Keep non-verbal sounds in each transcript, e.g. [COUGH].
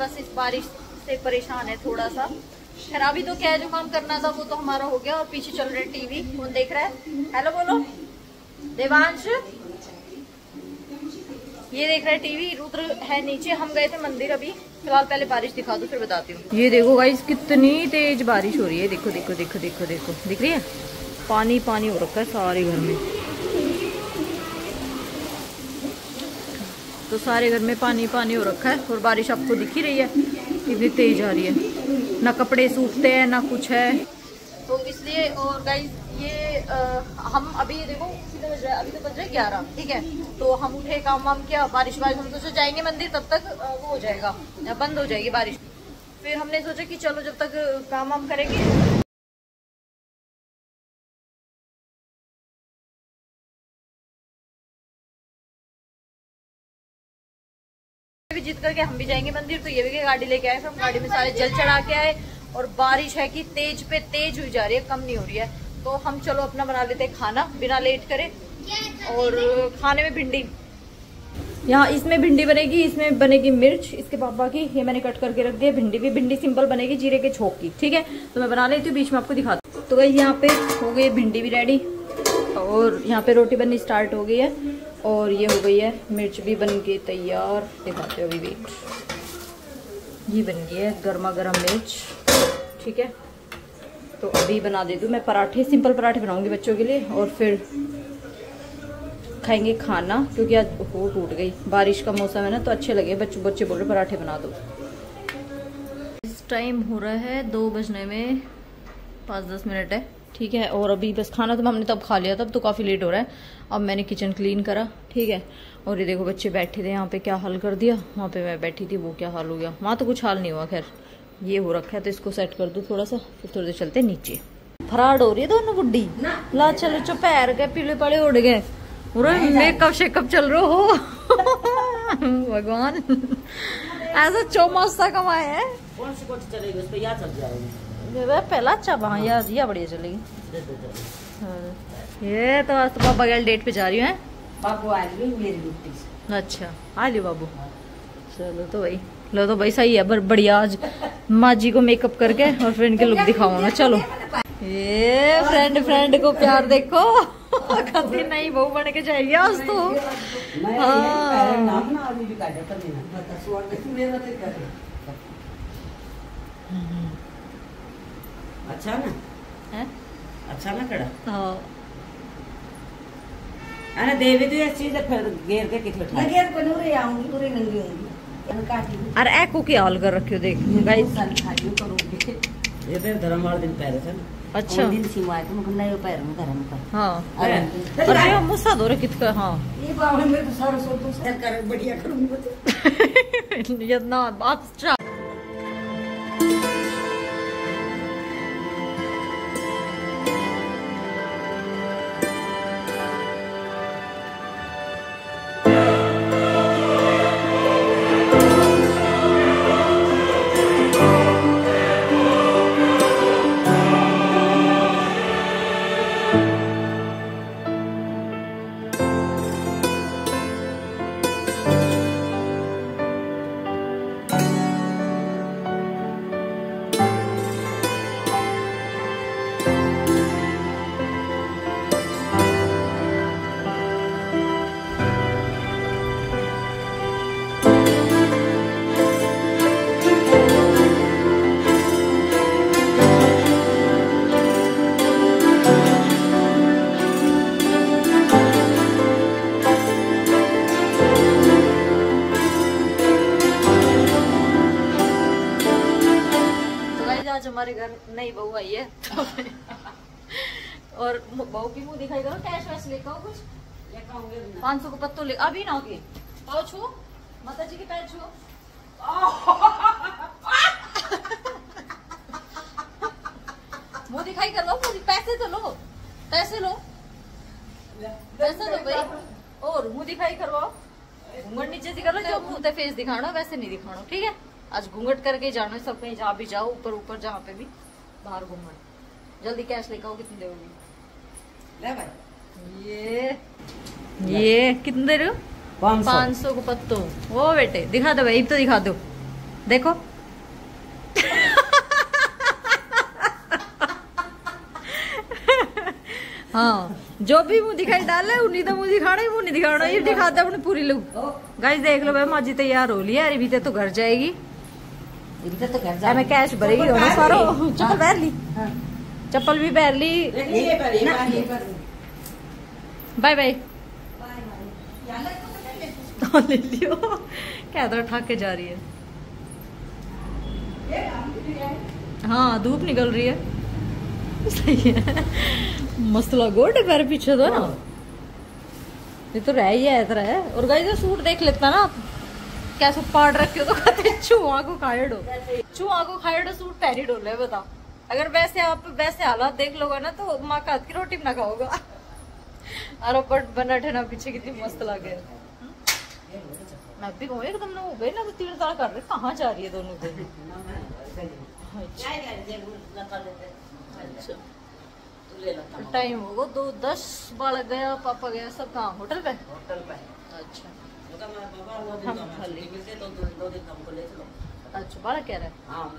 बस इस बारिश से परेशान है थोड़ा सा। खैर अभी तो क्या है जो काम करना था, वो तो हमारा हो गया और पीछे चल रहे टीवी, कौन देख रहा है? हेलो बोलो। देवांश? ये देख रहे टीवी, रुद्र है नीचे, हम गए थे मंदिर अभी। फ़िलहाल पहले बारिश दिखा दो, फिर बताती हूँ। ये देखो गाइस कितनी तेज बारिश हो रही है। देखो देखो देखो देखो देखो। दिख रही है? पानी पानी हो रखा है सारे घर में। तो सारे घर में पानी पानी हो रखा है और बारिश आपको दिख ही रही है। इतनी तेज आ रही है। ना कपड़े सूखते हैं ना कुछ है। तो इसलिए और गाइस ये आ, हम अभी देखो कितने बज रहे अभी तो बज रहे ग्यारह ठीक है? तो हम उठे काम वाम किया बारिश बारिश हम तो जाएँगे मंदिर तब तक वो हो जाएगा। बंद हो जाएगी बारिश। फिर हमने सोचा कि चलो जब तक काम वाम करेंगे भी जीत करके हम भी जाएँगे मंदिर तो ये भी गाड़ी लेके आए फिर हम गाड़ी में सारे जल चढ़ा के आए और बारिश है कि तेज पे तेज हुई जा रही है, कम नहीं हो रही है। तो हम चलो अपना बना लेते हैं खाना, बिना लेट करे। और खाने में भिंडी। यहाँ इसमें भिंडी बनेगी, इसमें बनेगी मिर्च, इसके पापा की, ये मैंने कट करके रख दिया, भिंडी भी। भिंडी सिंपल बनेगी जीरे के छोक की, ठीक है? तो मैं बना लेती हूँ, बीच में आपको दिखाती हूँ तो भाई यहाँ पे हो गई भिंडी भी रेडी और यहाँ पे रोटी बननी स्टार्ट हो गई है। और ये हो गई है मिर्च भी बन के तैयार। दिखाते हो अभी वेट ये बन गई है गर्मा गर्म मिर्च। ठीक है? तो अभी बना दे दूँ मैं पराठे, सिंपल पराठे बनाऊँगी बच्चों के लिए और फिर खाएँगे खाना, क्योंकि आज हो टूट गई। बारिश का मौसम है ना तो अच्छे लगे। बच्चे बच्चे बोल रहे पराठे बना दो। इस टाइम हो रहा है दो बजने में पाँच दस मिनट है। ठीक है और अभी बस खाना तो हमने तब खा लिया तब तो काफ़ी लेट हो रहा है। अब मैंने किचन क्लीन करा ठीक है। और ये देखो बच्चे बैठे थे यहाँ पे क्या हाल कर दिया वहाँ पे मैं बैठी थी वो क्या हाल हो गया। वहाँ तो कुछ हाल नहीं हुआ खैर। ये हो रखा है तो इसको सेट कर दू थोड़ा सा फिर थोड़े देर चलते नीचे। फराड हो रही है दोनों बुढ़ी ला चलो चो पैर गए पीले पड़े उड़ गए। मेकअप शेकअप चल रहा हो। [LAUGHS] भगवान। ऐसा चौमासा कमाए है। पर पहला अच्छा वहाँ यह बढ़िया चलेगी हाँ। ये तो आज तो पापा गैल डेट पे जा रही है बाबू आ मेरी ड्यूटी से। अच्छा आ लियो बाबू। चलो तो भाई लो तो भाई सही है बर बढ़िया आज माँ जी को मेकअप करके और फ्रेंड के लुक दिखाऊँगा चलो। ये फ्रेंड फ्रेंड को प्यार देखो। कभी नहीं बहू बन के जाएगी आज तो। हाँ। नाम ना अभी भी काटा कर देना बता स्वर्ग मेरा तो कर अच्छा ना? हैं? अच्छा ना कड़ा? हाँ। अरे देवी तो ऐसी चीज़ है फिर घेर के किथे उठा नगेर को नूरे आऊँगी पूरे नंगी होंगी। मैं अरे एको की हाल कर रखी हो देख गाइस साल खाई करूँगी। ये तो धर्म वाले दिन पहले थे ना। अच्छा। दिन सीमा है तो मैं नहीं पैर में घर में कर। हाँ। अरे। अरे ये मुस्सा दो रे कितका हाँ। ये बावल में तो सारा सो तो ऐसा कर बढ़िया करूँगी। [LAUGHS] ये ना बात घर नई बहू आई है तो और बहू की मुँह दिखाई करो कैश वैश लेकर आओ कुछ। पाँच सौ को पत्तो ले अभी ना होगी पाओ छो माता जी के पैर छो। मुँह दिखाई कर लो मुंह- पैसे तो लो पैसे लो। पैसे दो भाई। और मुँह दिखाई करवाओ। घूंघट नीचे से करो जो मुँह फेस दिखाना वैसे नहीं दिखाना ठीक है? आज घूंघट करके जाना है सब कहीं जहाँ भी जाओ ऊपर ऊपर जहाँ पे भी बाहर घूंघट जल्दी कैश लेकर आओ कितने ले भाई। ये ये कितने दे रहे हो? पाँच सौ। को पत्तो। ओ बेटे दिखा दो भाई तो दिखा दो। देखो। हाँ जो भी मुँह दिखाई डाले उन्हीं तो मुँह दिखाना ही मुँह नहीं दिखाना ये दिखाते अपनी पूरी लुक गाइस देख लो भाई माजी तैयार हो लिया अरे भी तो घर जाएगी। इधर तो घर मैं कैश भरेगी हो ना सारो? [LAUGHS] चप्पल पहन ली? हाँ। चप्पल भी पहन ली। ये पर ये पर ये पर बाय बाय। ले। लियो। ठाक के जा रही है? हाँ धूप निकल रही है। सही है। मस्त लगो पैर पीछे तो ना। ये तो रह ही है है। और गाइस सूट देख लेता ना कैसे पाड़ रखे हो तो कहते चूहा को खाए डो चूहा को खाए डो सूट पहनी डोले बताओ अगर वैसे आप वैसे हालात देख लोगे ना तो माँ का हाथ की रोटी ना खाओगा। अरे बट बना ठेना पीछे कितनी मस्त लगे। मैं भी कहूँ एकदम ना गई ना तो तीन तार कर रहे। कहाँ जा रही है दोनों को अच्छा। अच्छा टाइम होगा दो दस बालक गया पापा गया सब कहाँ? होटल पे? होटल पे। अच्छा। तो है हाँ है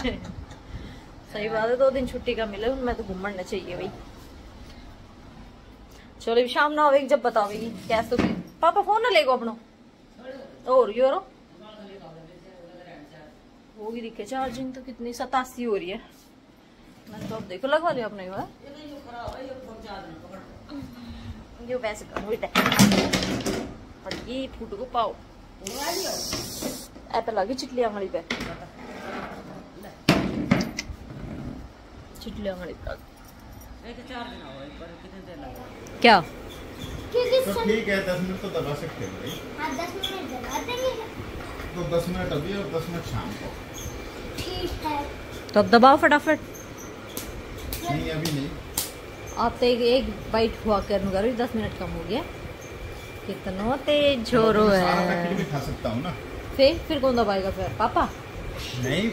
हैं सही बात है दो दिन छुट्टी का मिले उनमें तो घूमना चाहिए भाई चलो शाम ना होगी जब बताओगी कैसे तो पापा फ़ोन ना लेगो अपनो। और यो होगी दिखे चार्जिंग तो कितनी सतासी हो रही। है तो अब देखो लगवा लिया अपने हुआ ये वैसे करो बेटा। और ये फूट को पाओ। ऐ पे लगी चिटली आंगली पे। चिटली आंगली पे। क्या? तो ठीक है दस मिनट तो दबा सकते हो भाई। हाँ दस मिनट दबा देंगे। तो दस मिनट अभी और दस मिनट शाम को। ठीक है। तो अब दबाओ फटाफट। नहीं अभी नहीं। आप तो एक, एक बाइट हुआ कर करो दस मिनट कम हो गया। कितना तेज तो पैकेट है। भी खा सकता हूँ ना। फिर फिर कौन दबाएगा फिर? पापा? नहीं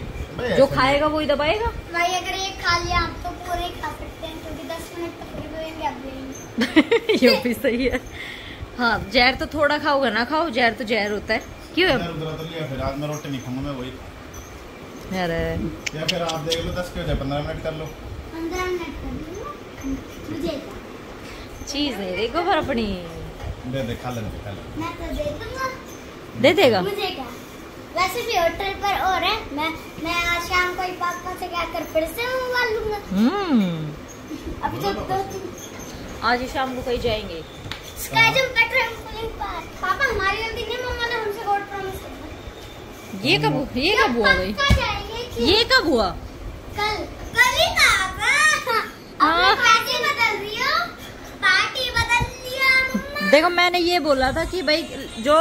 जो खाएगा वही दबाएगा? भाई अगर एक खा लिया आप तो पूरे खा सकते हैं क्योंकि दस मिनट तक लेंगे [LAUGHS] ये भी सही है। हाँ जहर तो थोड़ा खाओगे ना खाओ जहर तो जहर होता है। क्यों? नहीं। अरे या फिर आप देख लो दस के पंद्रह मिनट कर लो। पंद्रह मिनट कर चीज़ नहीं देखो पर अपनी। दे दे खा लेने खा लेने। मैं तो दे दूँगा। दे देगा। मुझे क्या? वैसे भी होटल पर और है। मैं मैं आज शाम को ही पापा से क्या कर फिर से मंगवा लूँगा। हम्म। अभी तो दो आज ही शाम को कहीं जाएँगे। स्काई जंप ट्रैम्पोलिन पार्क पापा हमारी गलती नहीं मम्मा ने हमसे गॉड प्रॉमिस किया ये कब ये कब हुआ भाई? पक्का जाएँगे? कि ये कब हुआ? कल कल ही था पापा हाँ। बदल रही हो। पार्टी बदल दिया मम्मा। देखो मैंने ये बोला था कि भाई जो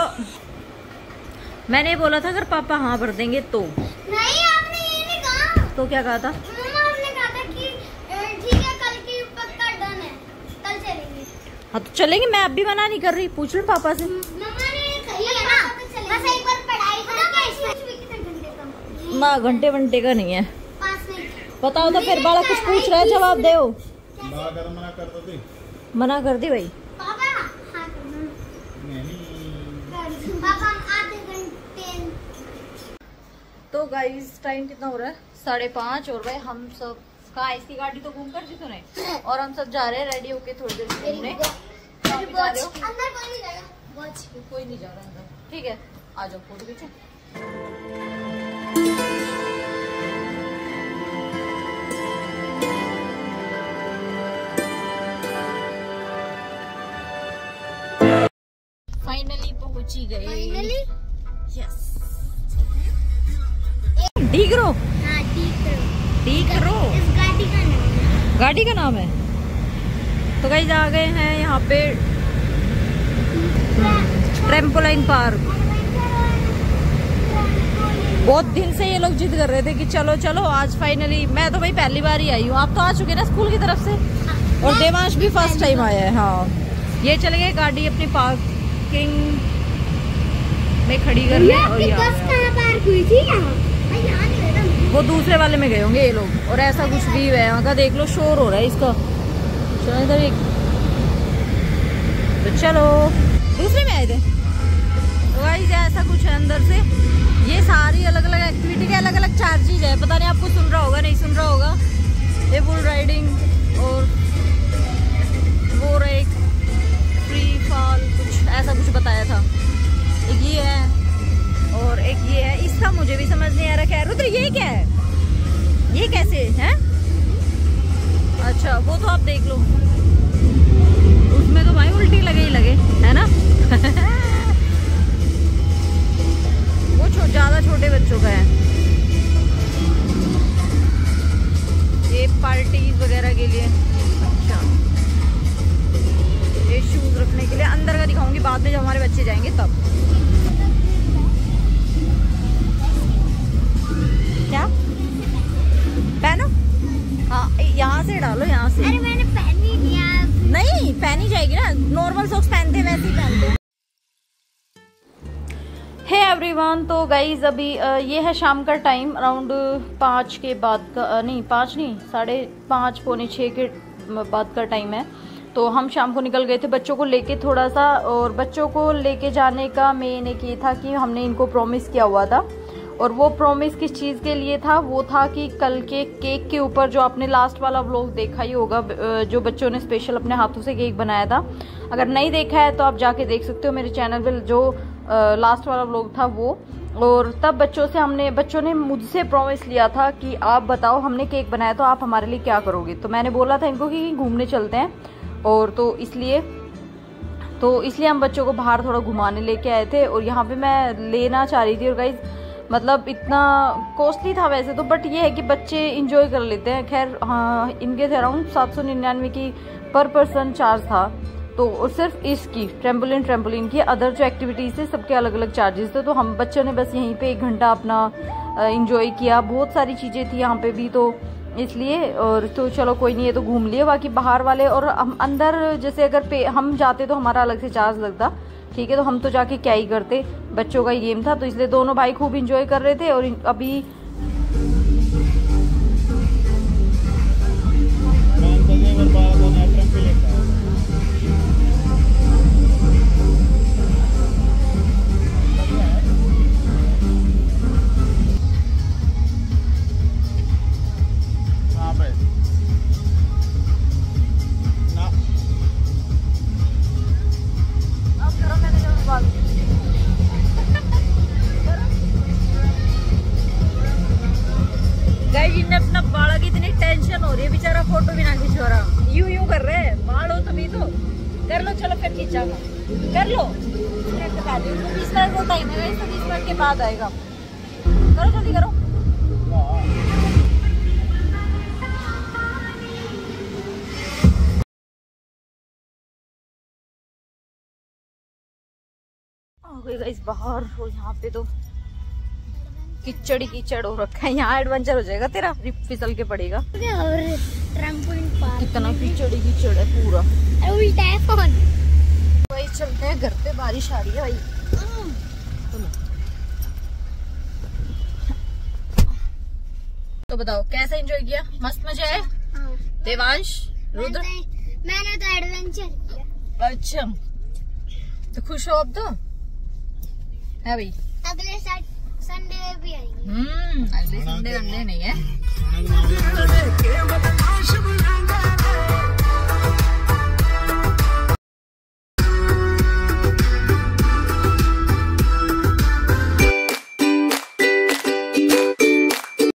मैंने ये बोला था अगर पापा हाँ भर देंगे तो। नहीं आपने ये नहीं कहा। तो क्या कहा था? मम्मा आपने कहा था कि ठीक है कल की पक्का डन है। कल चलेंगे। हाँ तो चलेंगे मैं अब भी मना नहीं कर रही पूछ लो पापा से मम्मा ने कही है ना बस एक बार पढ़ाई करो इसमें कितने घंटे ना घंटे वंटे का नहीं है। बताओ तो फिर बड़ा कुछ पूछ रहा है, जवाब दे। मना कर दो भाई। घंटे तो गाइस टाइम कितना हो रहा है? साढ़े पाँच और भाई हम सब कहा इसकी गाड़ी तो घूम कर दी तूने? और हम सब जा रहे हैं रेडी होके थोड़ी देर घूमने कोई नहीं जा रहा अंदर। ठीक है, आ जाओ, फ़ोटो खींचो। पहुँची गए फाइनली यस डीगरो? हाँ है डीगरो? गाड़ी का नाम है। गाड़ी का नाम है? तो कहीं आ गए हैं यहाँ पे ट्रेम्पोलाइन पार्क बहुत दिन से ये लोग जिद कर रहे थे कि चलो चलो आज फाइनली मैं तो भाई पहली बार ही आई हूँ। आप तो आ चुके ना स्कूल की तरफ़ से? और देवांश भी फ़र्स्ट टाइम आया है हाँ। ये चले गए गाड़ी अपनी पार्किंग में खड़ी और यहाँ। यहाँ? नहीं रहता। वो दूसरे वाले में गए होंगे ये लोग और ऐसा कुछ भी है। यहाँ का देख लो शोर हो रहा है इसका। चलो इधर एक। तो चलो। दूसरे में आए थे। तो गाइस ऐसा कुछ है अंदर से। ये सारी अलग अलग एक्टिविटी के अलग अलग चार्जेज है। पता नहीं आपको सुन रहा होगा नहीं सुन रहा होगा। ये बुल राइडिंग और वो एक फ्री फॉल कुछ ऐसा कुछ बताया था। और एक ये है इसका मुझे भी समझ नहीं आ रहा क्या है। रुद्र ये क्या है? ये कैसे है? अच्छा वो तो आप देख लो। उसमें तो भाई उल्टी लगे ही लगे है ना? [LAUGHS] वो छो, ज़्यादा छोटे बच्चों का है। ये पार्टीज़ वगैरह के लिए। अच्छा। ये शूज़ रखने के लिए। अंदर का दिखाऊँगी बाद में जब हमारे बच्चे जाएँगे तब। नॉर्मल सॉक्स पहनते हैं वैसे ही पहनते हैं। है एवरीवन तो गाइज़ अभी ये है शाम का टाइम अराउंड पाँच के बाद का नहीं, पाँच नहीं, साढ़े पाँच, पौने छः के बाद का टाइम है। तो हम शाम को निकल गए थे बच्चों को लेके थोड़ा सा, और बच्चों को लेके जाने का मेन एक ये था कि हमने इनको प्रॉमिस किया हुआ था। और वो प्रॉमिस किस चीज़ के लिए था? वो था कि कल के केक के ऊपर जो आपने लास्ट वाला व्लॉग देखा ही होगा जो बच्चों ने स्पेशल अपने हाथों से केक बनाया था। अगर नहीं देखा है तो आप जाके देख सकते हो मेरे चैनल पर जो लास्ट वाला व्लॉग था वो। और तब बच्चों से हमने, बच्चों ने मुझसे प्रॉमिस लिया था कि आप बताओ हमने केक बनाया तो आप हमारे लिए क्या करोगे? तो मैंने बोला था इनको कि घूमने चलते हैं। और तो इसलिए तो इसलिए हम बच्चों को बाहर थोड़ा घुमाने लेके आए थे। और यहाँ पे मैं लेना चाह रही थी और गाइज़ मतलब इतना कॉस्टली था वैसे तो बट ये है कि बच्चे इंजॉय कर लेते हैं। खैर हाँ इनके थे अराउंड सात सौ निन्यानवे की पर पर्सन चार्ज था। तो और सिर्फ़ इसकी ट्रेम्पोलिन ट्रेम्पोलिन की अदर जो एक्टिविटीज़ थे सबके अलग अलग चार्जेस थे। तो हम बच्चों ने बस यहीं पे एक घंटा अपना इंजॉय किया। बहुत सारी चीज़ें थी यहाँ पे भी तो इसलिए और तो चलो कोई नहीं है तो घूम लिए। बाकी बाहर वाले और हम अंदर, जैसे अगर पे, हम जाते तो हमारा अलग से चार्ज लगता। ठीक है तो हम तो जाके क्या ही करते। बच्चों का ही गेम था तो इसलिए दोनों भाई खूब इंजॉय कर रहे थे और अभी बाद आएगा। करो जल्दी करो। गई गाइस बाहर और यहाँ पे तो कीचड़ ही कीचड़ हो रखा है। यहाँ एडवेंचर हो जाएगा तेरा फिसल के पड़ेगा। और पार्क कितना कीचड़ ही कीचड़ है पूरा है चलते हैं घर पे बारिश आ रही है भाई चलो। तो बताओ कैसा एंजॉय किया? मस्त मज़ा है हाँ। देवांश रुद्र? मैंने तो एडवेंचर किया। अच्छा। तो खुश हो अब तो? है भाई। अगले संडे भी आएँगे। हम्म अगले संडे संडे नहीं है।